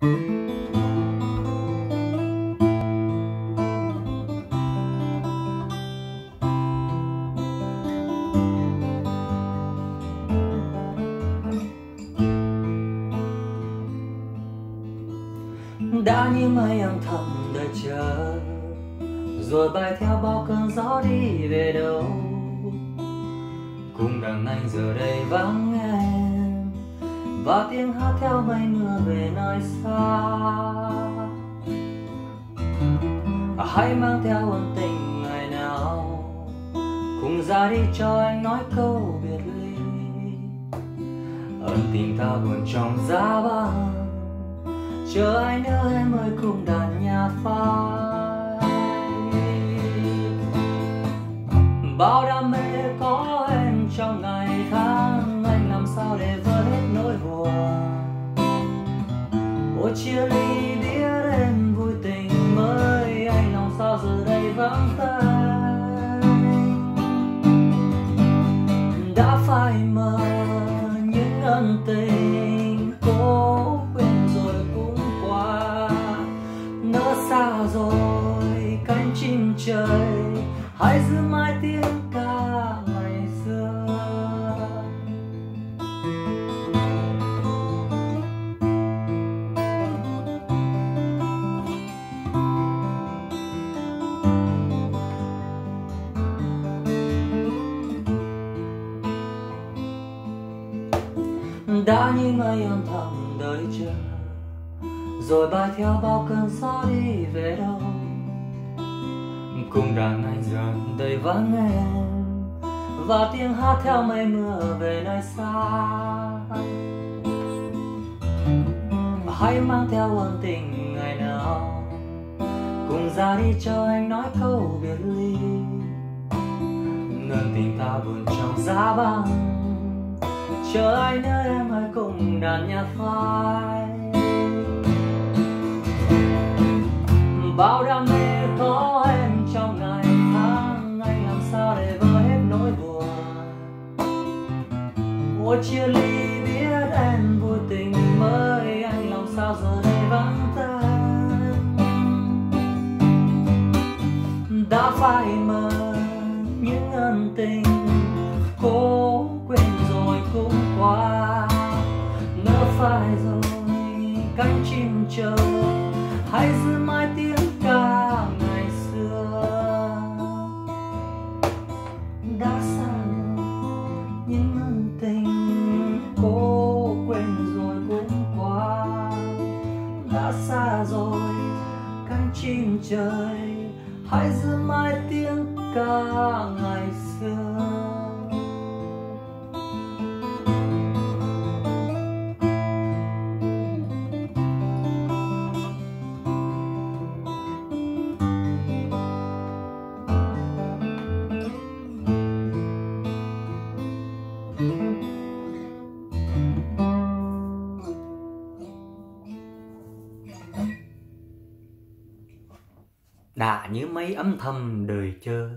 đã như mây âm thầm đợi chờ rồi bay theo bao cơn gió đi về đâu. Cùng đằng anh giờ đây vắng em và tiếng hát theo mây mưa về nơi xa. À, hãy mang theo ân tình ngày nào cùng ra đi cho anh nói câu biệt ly. Ân tình ta buồn trong giá băng chờ anh nữa em ơi cùng đàn nhà phai. Bao đam mê có em trong ngày tháng, anh làm sao để ôi chia ly biết em vui tình mới, anh lòng sao giờ đây vắng tay đã phai mờ những ân tình cố quên rồi cũng qua. Nỡ xa rồi cánh chim trời, hãy giữ mãi tiếng đã như mây âm thầm đợi chờ. Rồi bay theo bao cơn gió đi về đâu. Cùng đàn anh dần đầy vắng em. Và tiếng hát theo mây mưa về nơi xa. Hãy mang theo ân tình ngày nào. Cùng ra đi cho anh nói câu biệt ly. Ngân tình ta buồn trong giá băng chờ ai nữa em hãy cùng đàn nhạc phai. Bao đam mê có em trong ngày tháng, anh làm sao để vơi hết nỗi buồn? Mùa chia ly biết em vui tình mới, anh lòng sao giờ đây vắng tên đã phai mờ những ân tình cô đã phai rồi cánh chim trời hãy giữ mãi tiếng ca ngày xưa? Đã xa những ân tình cô quên rồi cũng qua. Đã xa rồi cánh chim trời hãy giữ mãi tiếng ca ngày xưa? Đã như mấy âm thầm đời chờ